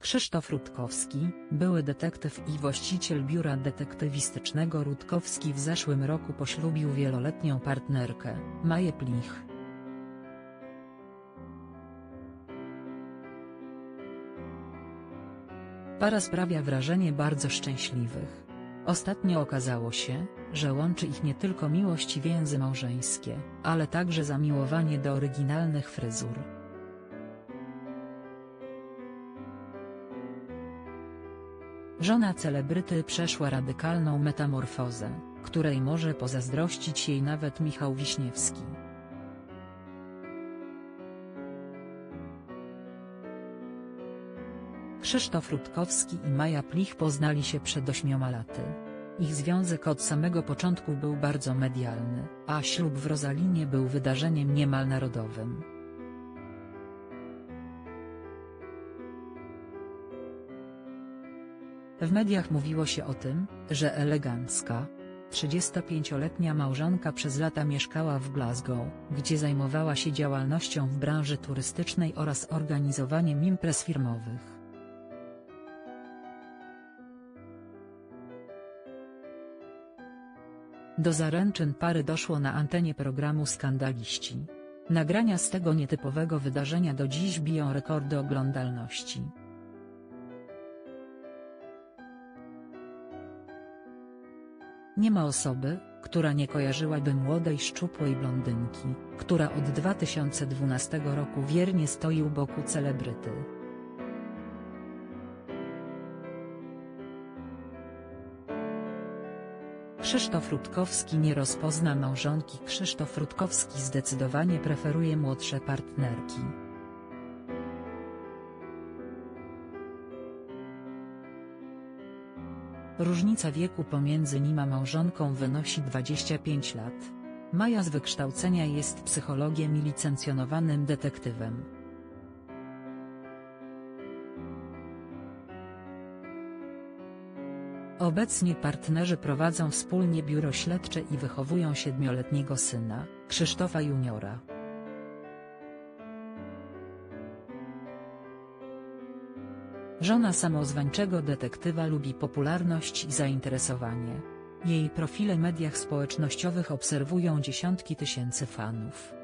Krzysztof Rutkowski, były detektyw i właściciel biura detektywistycznego Rutkowski w zeszłym roku poślubił wieloletnią partnerkę, Maję Plich. Para sprawia wrażenie bardzo szczęśliwych. Ostatnio okazało się, że łączy ich nie tylko miłość i więzy małżeńskie, ale także zamiłowanie do oryginalnych fryzur. Żona celebryty przeszła radykalną metamorfozę, której może pozazdrościć jej nawet Michał Wiśniewski. Krzysztof Rutkowski i Maja Plich poznali się przed ośmioma laty. Ich związek od samego początku był bardzo medialny, a ślub w Rozalinie był wydarzeniem niemal narodowym. W mediach mówiło się o tym, że elegancka, 35-letnia małżonka przez lata mieszkała w Glasgow, gdzie zajmowała się działalnością w branży turystycznej oraz organizowaniem imprez firmowych. Do zaręczyn pary doszło na antenie programu Skandaliści. Nagrania z tego nietypowego wydarzenia do dziś biją rekordy oglądalności. Nie ma osoby, która nie kojarzyłaby młodej szczupłej blondynki, która od 2012 roku wiernie stoi u boku celebryty. Krzysztof Rutkowski nie rozpozna małżonki Krzysztof Rutkowski zdecydowanie preferuje młodsze partnerki. Różnica wieku pomiędzy nim a małżonką wynosi 25 lat. Maja z wykształcenia jest psychologiem i licencjonowanym detektywem. Obecnie partnerzy prowadzą wspólnie biuro śledcze i wychowują siedmioletniego syna, Krzysztofa Juniora. Żona samozwańczego detektywa lubi popularność i zainteresowanie. Jej profile w mediach społecznościowych obserwują dziesiątki tysięcy fanów.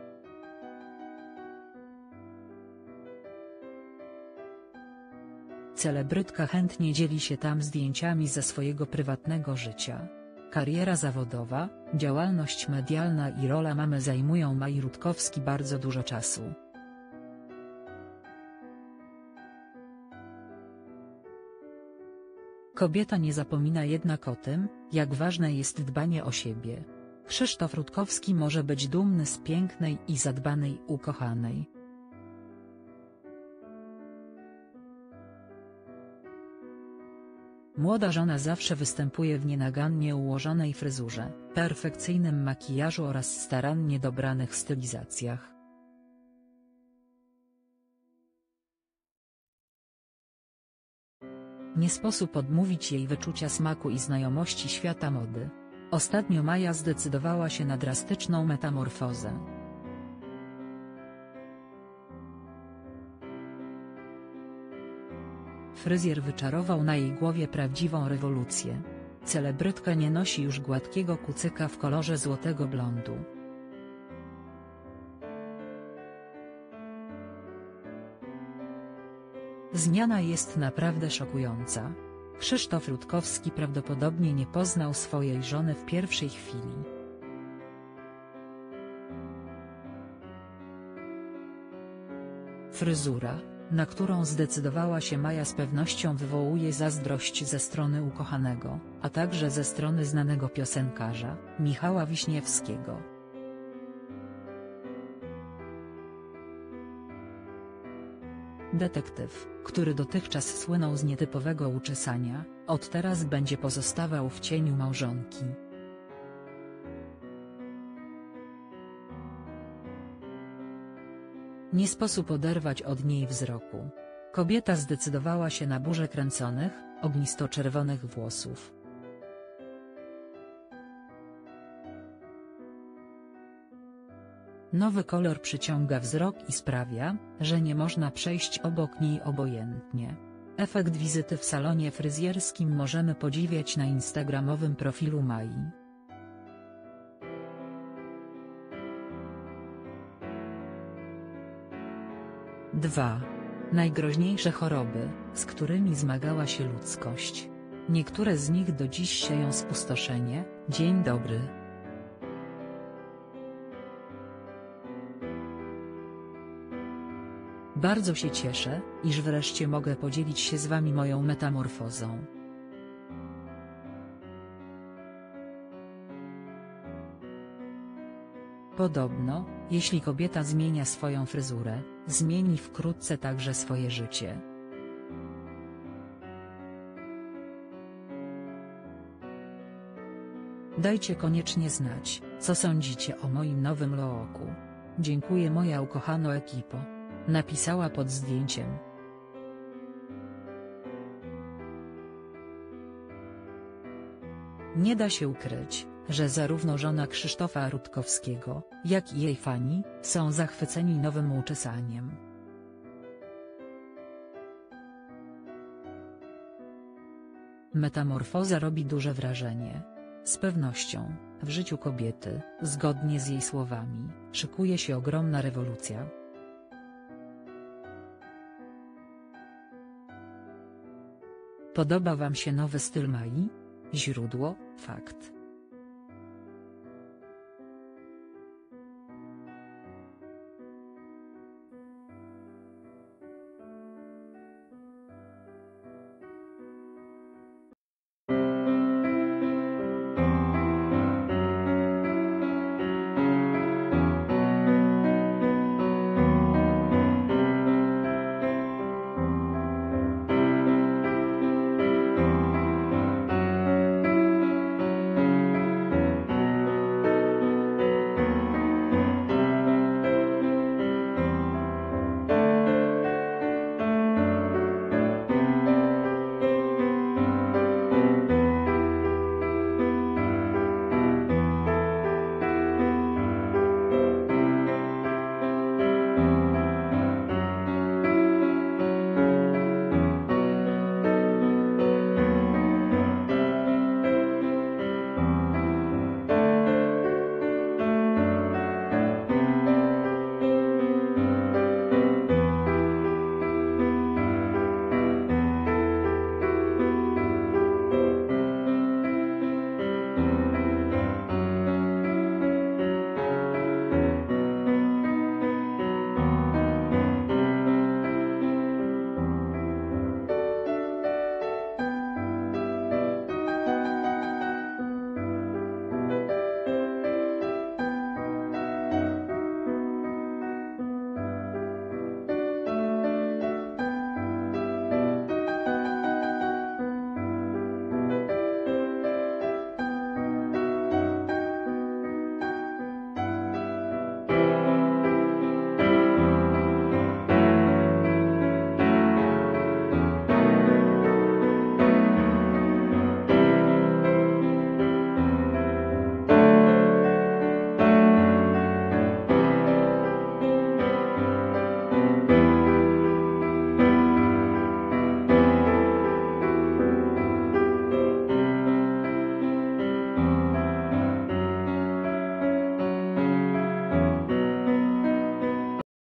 Celebrytka chętnie dzieli się tam zdjęciami ze swojego prywatnego życia. Kariera zawodowa, działalność medialna i rola mamy zajmują Maj Rutkowski bardzo dużo czasu. Kobieta nie zapomina jednak o tym, jak ważne jest dbanie o siebie. Krzysztof Rutkowski może być dumny z pięknej i zadbanej ukochanej. Młoda żona zawsze występuje w nienagannie ułożonej fryzurze, perfekcyjnym makijażu oraz starannie dobranych stylizacjach. Nie sposób odmówić jej wyczucia smaku i znajomości świata mody. Ostatnio Maja zdecydowała się na drastyczną metamorfozę. Fryzjer wyczarował na jej głowie prawdziwą rewolucję. Celebrytka nie nosi już gładkiego kucyka w kolorze złotego blondu. Zmiana jest naprawdę szokująca. Krzysztof Rutkowski prawdopodobnie nie poznał swojej żony w pierwszej chwili. Fryzura, na którą zdecydowała się Maja z pewnością wywołuje zazdrość ze strony ukochanego, a także ze strony znanego piosenkarza, Michała Wiśniewskiego. Detektyw, który dotychczas słynął z nietypowego uczesania, od teraz będzie pozostawał w cieniu małżonki. Nie sposób oderwać od niej wzroku. Kobieta zdecydowała się na burzę kręconych, ognisto-czerwonych włosów. Nowy kolor przyciąga wzrok i sprawia, że nie można przejść obok niej obojętnie. Efekt wizyty w salonie fryzjerskim możemy podziwiać na instagramowym profilu Mai. Dwa. Najgroźniejsze choroby, z którymi zmagała się ludzkość. Niektóre z nich do dziś sieją spustoszenie. Dzień dobry. Bardzo się cieszę, iż wreszcie mogę podzielić się z Wami moją metamorfozą. Podobno, jeśli kobieta zmienia swoją fryzurę, zmieni wkrótce także swoje życie. Dajcie koniecznie znać, co sądzicie o moim nowym looku. Dziękuję moja ukochano ekipo. Napisała pod zdjęciem. Nie da się ukryć, że zarówno żona Krzysztofa Rutkowskiego, jak i jej fani, są zachwyceni nowym uczesaniem. Metamorfoza robi duże wrażenie. Z pewnością, w życiu kobiety, zgodnie z jej słowami, szykuje się ogromna rewolucja. Podoba Wam się nowy styl Mai? Źródło, fakt.